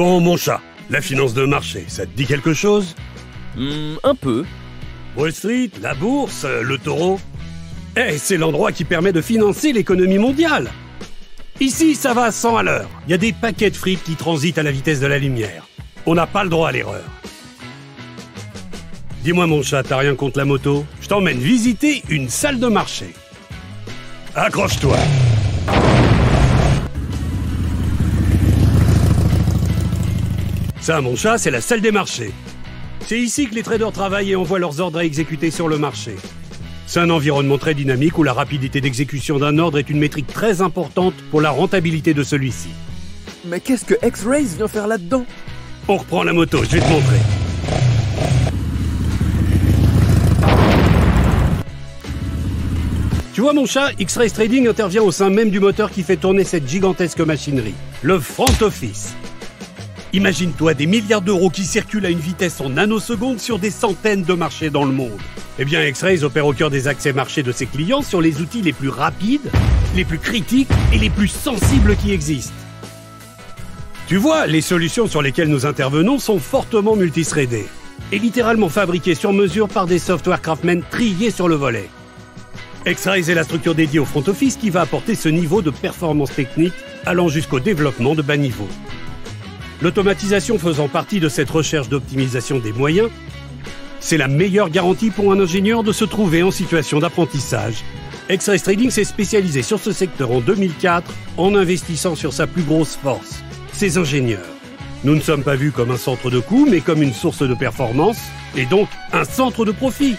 Bon, mon chat, la finance de marché, ça te dit quelque chose? Hmm, un peu. Wall Street, la bourse, le taureau Eh, c'est l'endroit qui permet de financer l'économie mondiale Ici, ça va à 100 à l'heure. Il y a des paquets de frites qui transitent à la vitesse de la lumière. On n'a pas le droit à l'erreur. Dis-moi mon chat, t'as rien contre la moto? Je t'emmène visiter une salle de marché. Accroche-toi Ça, mon chat, c'est la salle des marchés. C'est ici que les traders travaillent et envoient leurs ordres à exécuter sur le marché. C'est un environnement très dynamique où la rapidité d'exécution d'un ordre est une métrique très importante pour la rentabilité de celui-ci. Mais qu'est-ce que X-Rays vient faire là-dedans? On reprend la moto, je vais te montrer. Tu vois mon chat, X-Rays Trading intervient au sein même du moteur qui fait tourner cette gigantesque machinerie, le front office. Imagine-toi des milliards d'euros qui circulent à une vitesse en nanosecondes sur des centaines de marchés dans le monde. Eh bien, X-Rays opère au cœur des accès marchés de ses clients sur les outils les plus rapides, les plus critiques et les plus sensibles qui existent. Tu vois, les solutions sur lesquelles nous intervenons sont fortement multithreadées et littéralement fabriquées sur mesure par des software craftsmen triés sur le volet. X-Rays est la structure dédiée au front office qui va apporter ce niveau de performance technique allant jusqu'au développement de bas niveau. L'automatisation faisant partie de cette recherche d'optimisation des moyens, c'est la meilleure garantie pour un ingénieur de se trouver en situation d'apprentissage. X-Rays Trading s'est spécialisé sur ce secteur en 2004 en investissant sur sa plus grosse force, ses ingénieurs. Nous ne sommes pas vus comme un centre de coûts, mais comme une source de performance, et donc un centre de profit.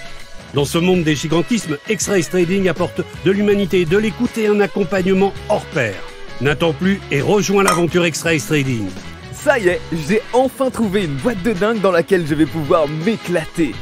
Dans ce monde des gigantismes, X-Rays Trading apporte de l'humanité, de l'écoute et un accompagnement hors pair. N'attends plus et rejoins l'aventure X-Rays Trading. Ça y est, j'ai enfin trouvé une boîte de dingue dans laquelle je vais pouvoir m'éclater.